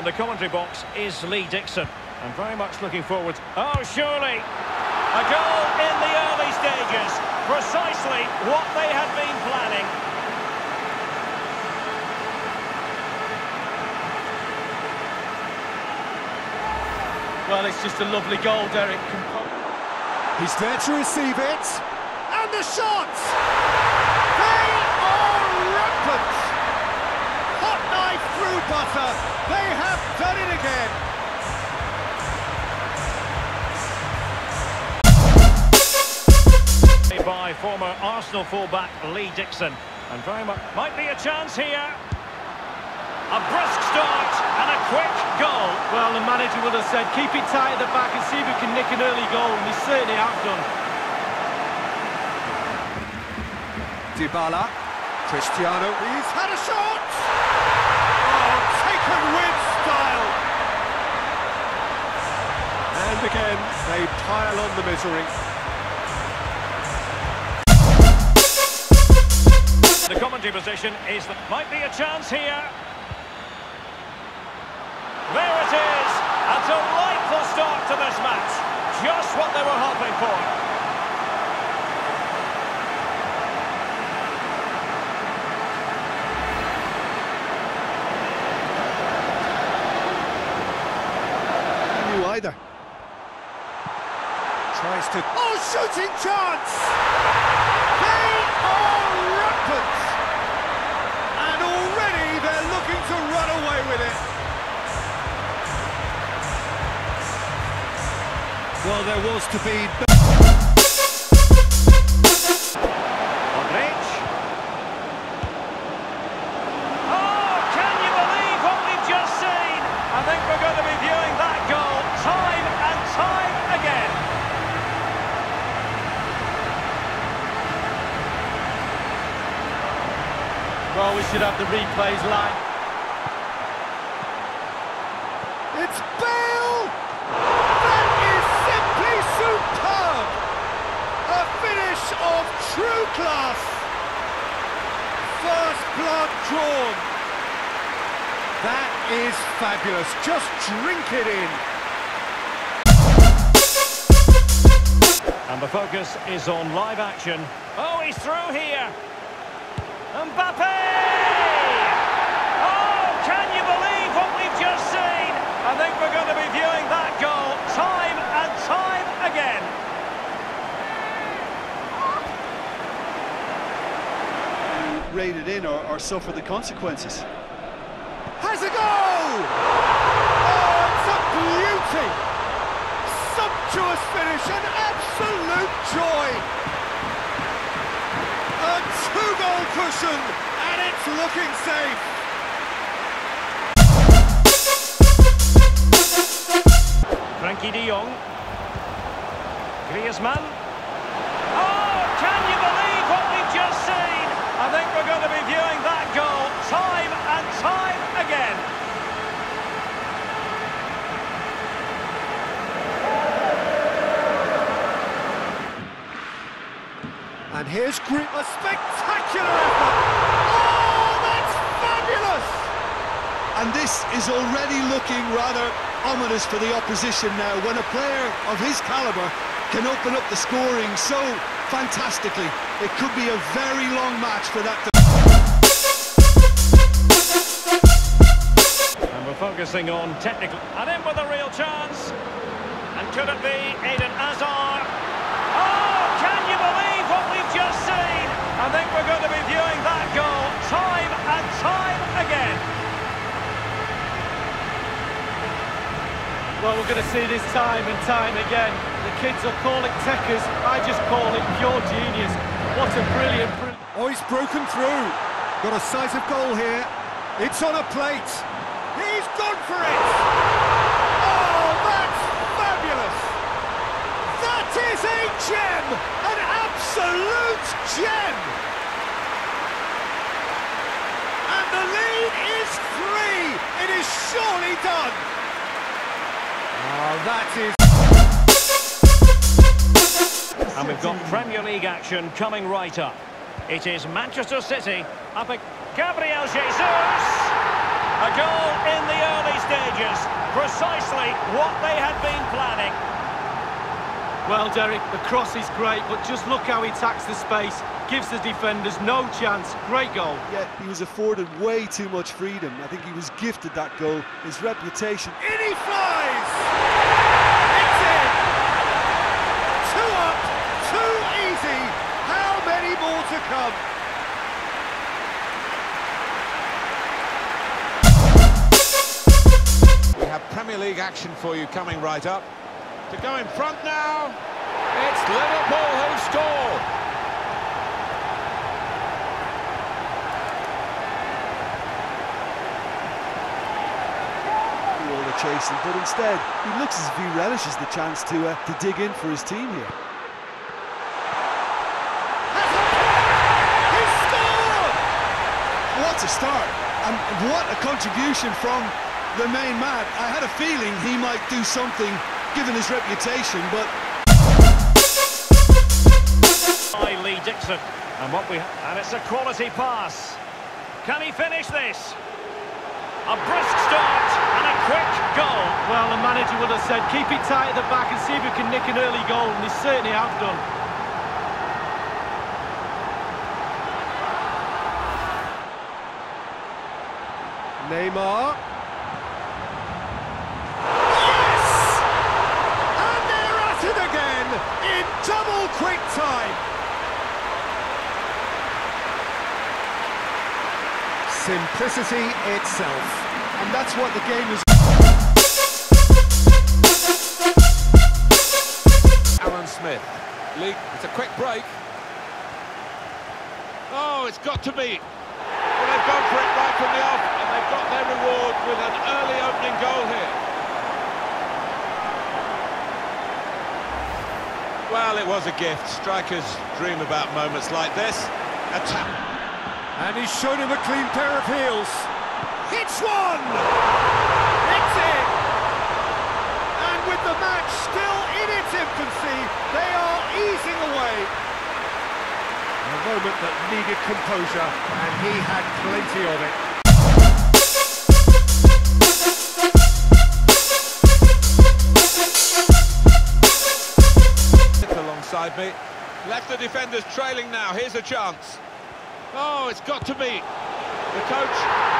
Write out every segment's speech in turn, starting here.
in the commentary box is Lee Dixon. I'm very much looking forward. Oh, surely! A goal in the early stages. Precisely what they had been planning. Well, it's just a lovely goal, Derek. He's there to receive it. And the shots! They are rampant! Hot knife through butter. They have done it again. By former Arsenal fullback Lee Dixon. And very much might be a chance here. A brisk start and a quick goal. Well, the manager would have said, keep it tight at the back and see if we can nick an early goal, and they certainly have done. Dybala. Cristiano. He's had a shot! Oh, taken with style! Again, they pile on the misery. The commentary position is that might be a chance here. There it is! A delightful start to this match. Just what they were hoping for. You either. Tries to... Oh, shooting chance! They are rampant! And already they're looking to run away with it. Well, there was to be... Well, we should have the replays live. It's Bale! That is simply superb! A finish of true class! First blood drawn! That is fabulous. Just drink it in. And the focus is on live action. Oh, he's through here. Mbappe! Oh, can you believe what we've just seen? I think we're going to be viewing that goal time and time again. Raid it in or, or suffer the consequences. Has a goal! Oh, it's a beauty! Sumptuous finish, an absolute joy! A two-goal cushion, and it's looking safe. Frenkie de Jong. Griezmann. Oh, can you believe what we've just seen? I think we're going to be viewing that goal time and time again. And here's Green, a spectacular effort! Oh, that's fabulous! And this is already looking rather ominous for the opposition now, when a player of his calibre can open up the scoring so fantastically. It could be a very long match for that. And we're focusing on technical. And in with a real chance. And could it be Eden Hazard? Well, we're going to see this time and time again. The kids will call it tekkers. I just call it pure genius. What a brilliant. Oh, he's broken through. Got a sight of goal here. It's on a plate. He's gone for it. Oh, that's fabulous. That is a gem. An absolute gem. And the lead is three. It is surely done. Oh, that is... And we've got Premier League action coming right up. It is Manchester City up at Gabriel Jesus. A goal in the early stages, precisely what they had been planning. Well, Derek, the cross is great, but just look how he attacks the space. Gives the defenders no chance. Great goal. Yeah, he was afforded way too much freedom. I think he was gifted that goal. His reputation. In he flies! It's in! Two up, too easy. How many more to come? We have Premier League action for you coming right up. To go in front now, it's Liverpool who score. do all the chasing, but instead he looks as if he relishes the chance to uh, to dig in for his team here. He scored! What a start, and what a contribution from the main man. I had a feeling he might do something, given his reputation, but By Lee Dixon. And what we and it's a quality pass. Can he finish this? A brisk start and a quick goal. Well, the manager would have said, keep it tight at the back and see if we can nick an early goal, and they certainly have done. Neymar. Yes! And they're at it again in double quick time. Simplicity itself. and that's what the game is. Alan Smith. League, it's a quick break. Oh, it's got to be. Well, they've gone for it right from the off, and they've got their reward with an early opening goal here. Well, it was a gift. Strikers dream about moments like this. A tap. And he's shown him a clean pair of heels. Hits one! It's in! And with the match still in its infancy, they are easing away. Moment that needed composure, and he had plenty of it. alongside me. Left the defenders trailing now. Here's a chance. Oh, it's got to be. The coach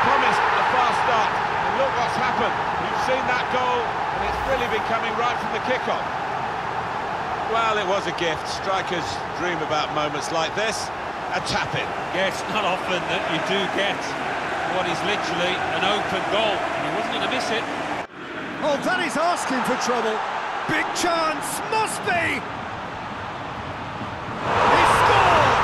promised a fast start. And look what's happened. You've seen that goal, and it's really been coming right from the kickoff. Well, it was a gift. Strikers dream about moments like this. A tap-in. Yeah, it's not often that you do get what is literally an open goal. He wasn't going to miss it. Oh, that is asking for trouble. Big chance, must be! He scored!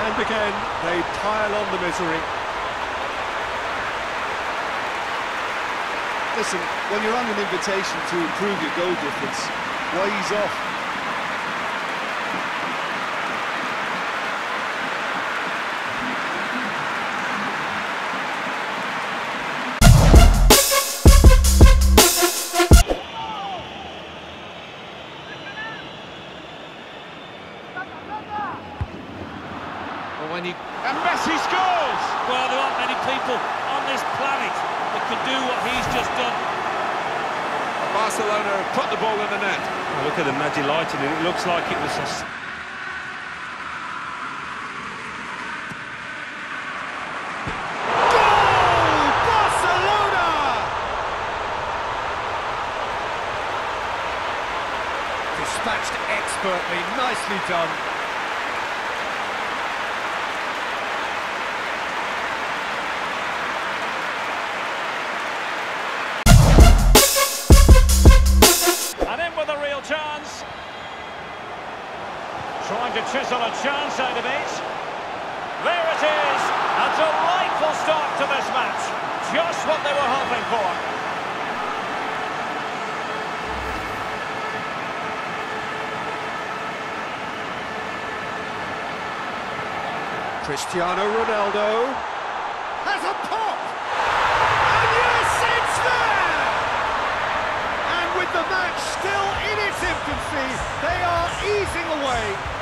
And again, they pile on the misery. Listen, when you're on an invitation to improve your goal difference, why ease off? But when you... And Messi scores! Well, there aren't many people on this planet that can do what he's just done. Barcelona have put the ball in the net. Oh, look at them, they're delighted. It looks like it was a... Goal! Barcelona! Dispatched expertly, nicely done. Trying to chisel a chance out of it. There it is. A delightful start to this match. Just what they were hoping for. Cristiano Ronaldo has a pop! And yes, it's there! And with the match still in its infancy, they are easing away.